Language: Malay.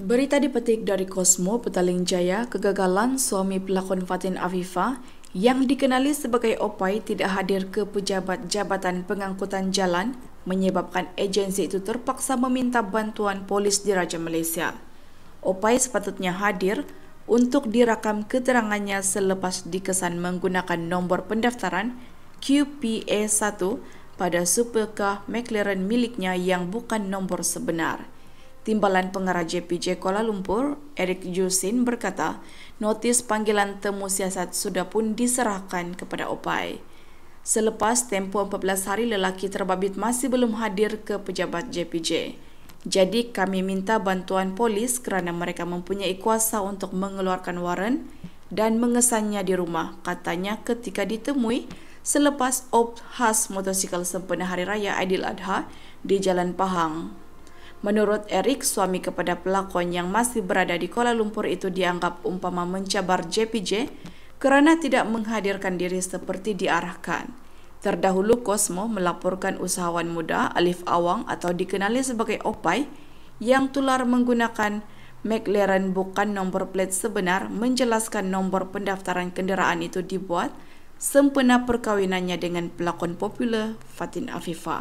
Berita dipetik dari Kosmo Petaling Jaya kegagalan suami pelakon Fatin Afifa yang dikenali sebagai Opai tidak hadir ke pejabat Jabatan Pengangkutan Jalan menyebabkan agensi itu terpaksa meminta bantuan polis di Raja Malaysia. Opai sepatutnya hadir untuk dirakam keterangannya selepas dikesan menggunakan nombor pendaftaran QPA1 pada supercar McLaren miliknya yang bukan nombor sebenar. Timbalan Pengarah JPJ Kuala Lumpur, Eric Yusin berkata, notis panggilan temu siasat sudah pun diserahkan kepada OPAI. Selepas tempoh 14 hari lelaki terbabit masih belum hadir ke pejabat JPJ. Jadi kami minta bantuan polis kerana mereka mempunyai kuasa untuk mengeluarkan waran dan mengesannya di rumah, katanya ketika ditemui selepas op khas motosikal sempena Hari Raya Adha di Jalan Pahang. Menurut Eric, suami kepada pelakon yang masih berada di Kuala Lumpur itu dianggap umpama mencabar JPJ kerana tidak menghadirkan diri seperti diarahkan. Terdahulu Cosmo melaporkan usahawan muda Alif Awang atau dikenali sebagai Opai yang tular menggunakan McLaren bukan nombor plat sebenar menjelaskan nombor pendaftaran kenderaan itu dibuat sempena perkahwinannya dengan pelakon popular Fatin Afifa.